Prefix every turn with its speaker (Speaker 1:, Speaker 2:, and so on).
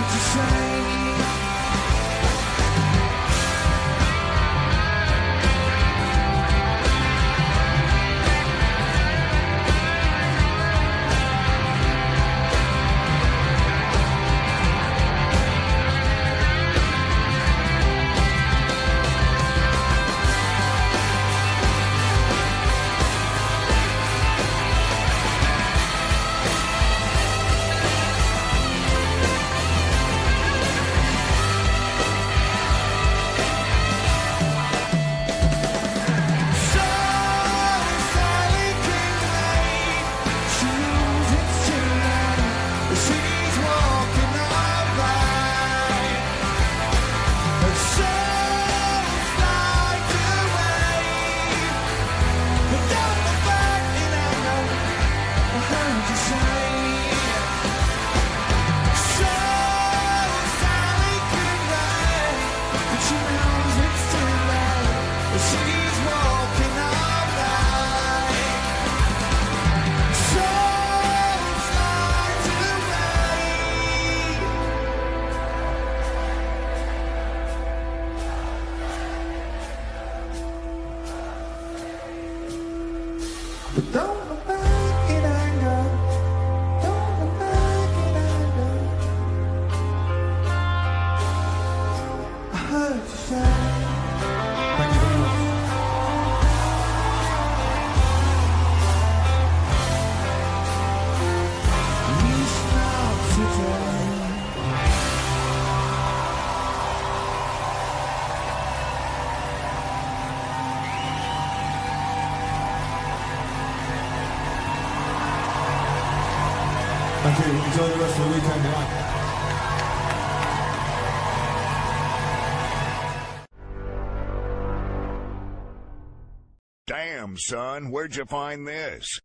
Speaker 1: You say. Então, Thank you. Enjoy the rest of the weekend. Bye.
Speaker 2: Damn, son, where'd you find this?